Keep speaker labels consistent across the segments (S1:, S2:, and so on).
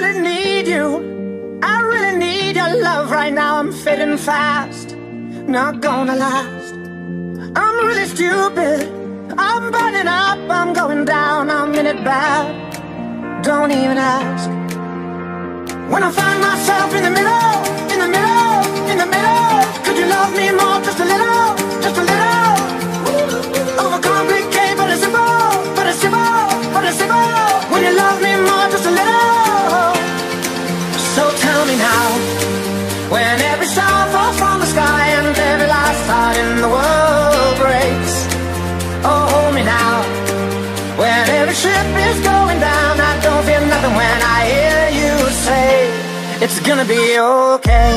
S1: really need you. I really need your love right now. I'm fading fast, not gonna last. I'm really stupid. I'm burning up, I'm going down, I'm in it bad. Don't even ask. When I find myself in the middle. Me now, when every ship is going down, I don't feel nothing when I hear you say it's gonna be okay.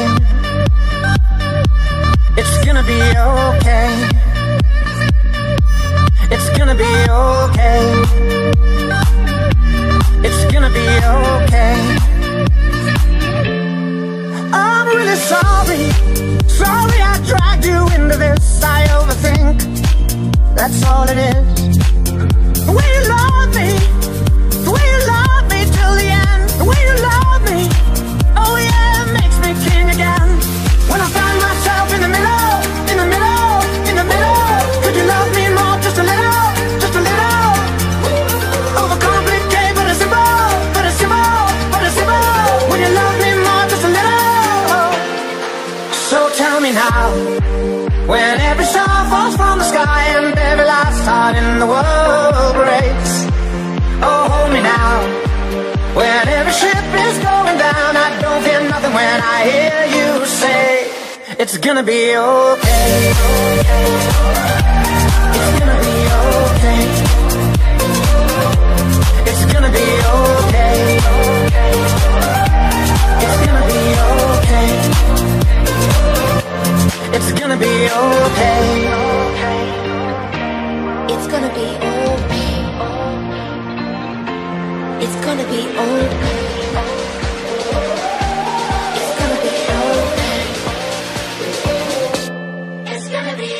S1: It's gonna be okay. It's gonna be okay. It's gonna be okay. I'm really sorry. Sorry I dragged you into this. I overthink. That's all it is. The way you love me. The way you love me till the end. The way you love me. Oh yeah, makes me king again. When I find myself in the middle, in the middle, in the middle. Could you love me more? Just a little, just a little. Overcomplicate, but it's simple, but it's simple, but it's simple. When you love me more, just a little. So tell me now, when every star falls from the sky heart the world breaks. Oh, hold me now. When every ship is going down, I don't feel nothing when I hear you say it's gonna be okay. It's gonna be okay. It's gonna be okay. It's gonna be okay. It's gonna be okay.
S2: Gonna be. It's gonna be okay. It's gonna be.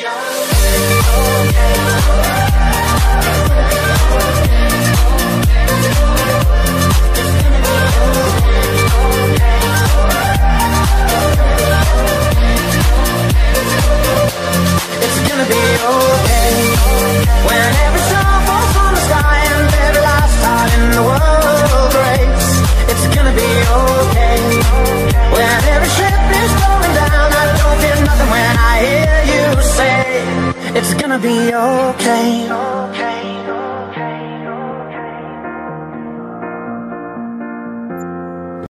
S2: It's gonna be okay.
S1: When every star falls from the sky gonna be okay.